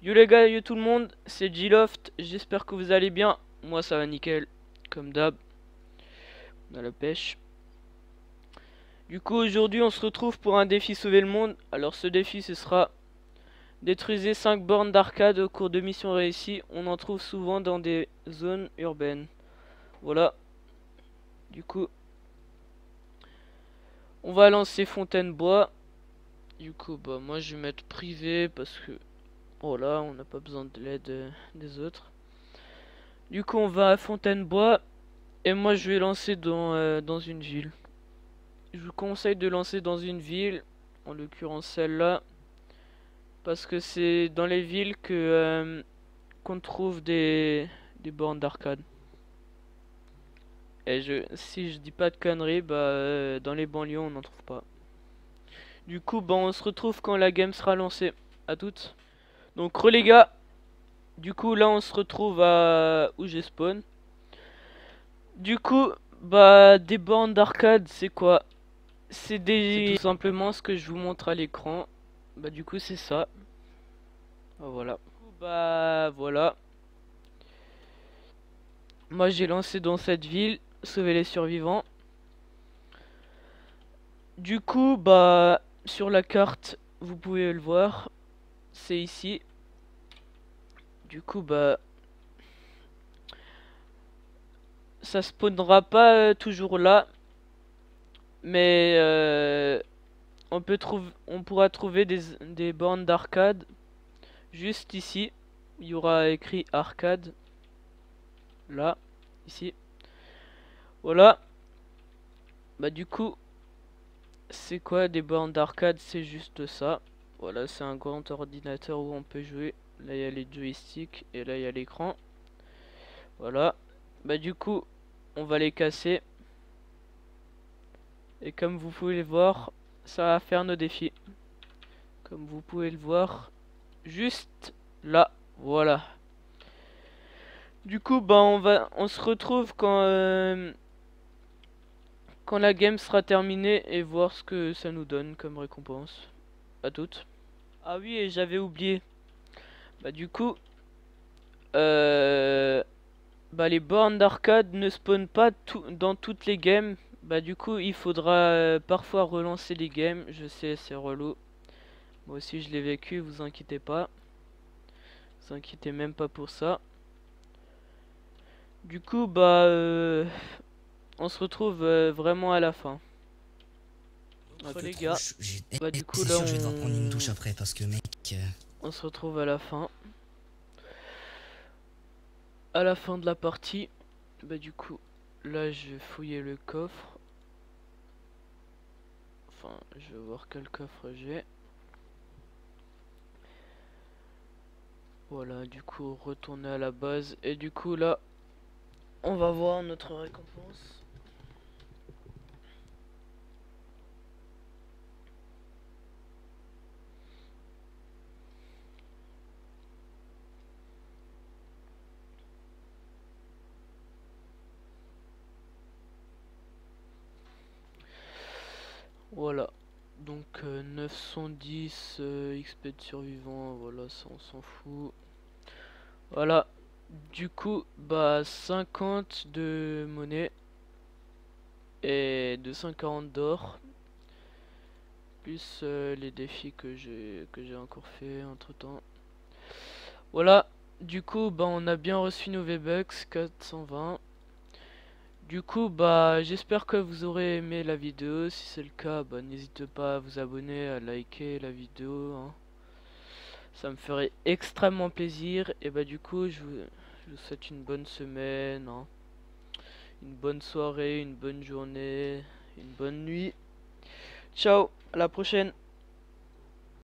Yo les gars, yo tout le monde, c'est G-Loft, j'espère que vous allez bien. Moi ça va nickel, comme d'hab. On a la pêche. Du coup aujourd'hui on se retrouve pour un défi sauver le monde. Alors ce défi ce sera détruisez 5 bornes d'arcade au cours de missions réussies. On en trouve souvent dans des zones urbaines. Voilà. Du coup on va lancer Fontaine Bois. Du coup bah moi je vais mettre privé parce que Oh là, on n'a pas besoin de l'aide euh, des autres. Du coup, on va à Fontainebois. Et moi, je vais lancer dans, euh, dans une ville. Je vous conseille de lancer dans une ville. En l'occurrence, celle-là. Parce que c'est dans les villes que euh, qu'on trouve des, des bornes d'arcade. Et je, si je dis pas de conneries, bah, dans les banlieues, on n'en trouve pas. Du coup, bah, on se retrouve quand la game sera lancée. À toutes. Donc re les gars, du coup là on se retrouve à où j'ai spawn. Du coup, bah des bornes d'arcade c'est quoi? C'est des... tout simplement ce que je vous montre à l'écran. Bah du coup c'est ça. Bah, voilà. Bah voilà. Moi j'ai lancé dans cette ville, sauver les survivants. Du coup bah sur la carte vous pouvez le voir, c'est ici. Du coup, bah... Ça spawnera pas euh, toujours là. Mais... Euh, on, pourra trouver des, des bornes d'arcade. Juste ici. Il y aura écrit arcade. Là. Ici. Voilà. Bah du coup... C'est quoi des bornes d'arcade? C'est juste ça. Voilà, c'est un grand ordinateur où on peut jouer. Là, il y a les joysticks et là, il y a l'écran. Voilà. Bah, du coup, on va les casser. Et comme vous pouvez le voir, ça va faire nos défis. Comme vous pouvez le voir, juste là. Voilà. Du coup, bah, on va, on se retrouve quand, euh, la game sera terminée et voir ce que ça nous donne comme récompense. À toutes. Ah oui, et j'avais oublié. Bah du coup, euh, bah les bornes d'arcade ne spawnent pas tout, dans toutes les games. Bah du coup, il faudra euh, parfois relancer les games. Je sais, c'est relou. Moi aussi, je l'ai vécu, vous inquiétez pas. Vous inquiétez même pas pour ça. Du coup, bah, euh, on se retrouve vraiment à la fin. les gars, bah du coup là, on... je vais prendre une douche après parce que mec. On se retrouve à la fin. À la fin de la partie. Bah du coup, là je vais fouiller le coffre. Enfin, je vais voir quel coffre j'ai. Voilà, du coup, retourner à la base. Et du coup, là, on va voir notre récompense. Voilà. Donc 910 euh, euh, XP de survivant, voilà, ça on s'en fout. Voilà. Du coup, bah 50 de monnaie et 240 d'or. Plus euh, les défis que j'ai que j'ai encore fait entre temps. Voilà. Du coup, bah on a bien reçu nos V-Bucks 420. Du coup, bah, j'espère que vous aurez aimé la vidéo. Si c'est le cas, bah, n'hésitez pas à vous abonner, à liker la vidéo. Hein. Ça me ferait extrêmement plaisir. Et bah, du coup, je vous, souhaite une bonne semaine. Hein. Une bonne soirée, une bonne journée, une bonne nuit. Ciao, à la prochaine.